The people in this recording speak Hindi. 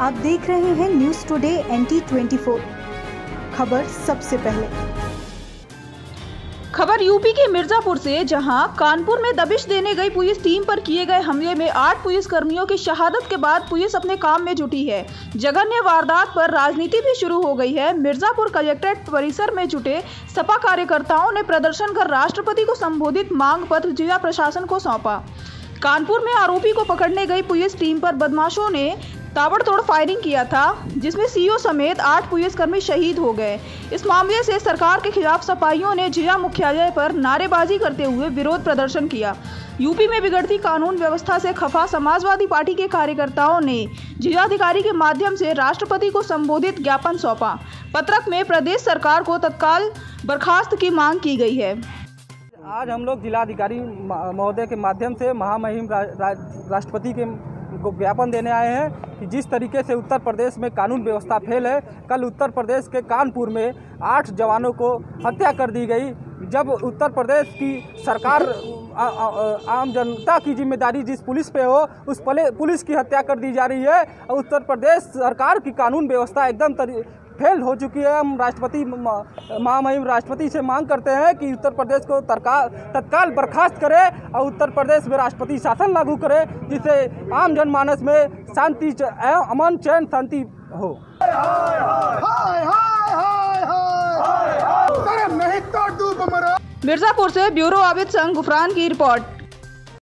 आप देख रहे हैं न्यूज़ टुडे एनटी 24 खबर सबसे पहले। खबर यूपी के मिर्जापुर से, जहाँ कानपुर में दबिश देने गई पुलिस टीम पर किए गए हमले में आठ पुलिस कर्मियों की शहादत के बाद पुलिस अपने काम में जुटी है। जघन्य वारदात पर राजनीति भी शुरू हो गई है। मिर्जापुर कलेक्ट्रेट परिसर में जुटे सपा कार्यकर्ताओं ने प्रदर्शन कर राष्ट्रपति को संबोधित मांग पत्र जिला प्रशासन को सौंपा। कानपुर में आरोपी को पकड़ने गई पुलिस टीम पर बदमाशों ने ताबड़तोड़ फायरिंग किया था, जिसमें सीओ समेत आठ पुलिसकर्मी शहीद हो गए। इस मामले से सरकार के खिलाफ सपाइयों ने जिला मुख्यालय पर नारेबाजी करते हुए विरोध प्रदर्शन किया। यूपी में बिगड़ती कानून व्यवस्था से खफा समाजवादी पार्टी के कार्यकर्ताओं ने जिलाधिकारी के माध्यम से राष्ट्रपति को संबोधित ज्ञापन सौंपा। पत्रक में प्रदेश सरकार को तत्काल बर्खास्त की मांग की गई है। आज हम लोग जिलाधिकारी महोदय के माध्यम से महामहिम राष्ट्रपति के को ज्ञापन देने आए हैं कि जिस तरीके से उत्तर प्रदेश में कानून व्यवस्था फेल है कल उत्तर प्रदेश के कानपुर में आठ जवानों को हत्या कर दी गई। जब उत्तर प्रदेश की सरकार आ, आ, आम जनता की ज़िम्मेदारी जिस पुलिस पे हो उस पुलिस की हत्या कर दी जा रही है। और उत्तर प्रदेश सरकार की कानून व्यवस्था एकदम फेल हो चुकी है। हम राष्ट्रपति महामहिम राष्ट्रपति से मांग करते हैं कि उत्तर प्रदेश को तत्काल बर्खास्त करे और उत्तर प्रदेश में राष्ट्रपति शासन लागू करे जिससे आम जनमानस में शांति अमन चैन शांति हो। मिर्जापुर से ब्यूरो आबिद संघ गुफरान की रिपोर्ट।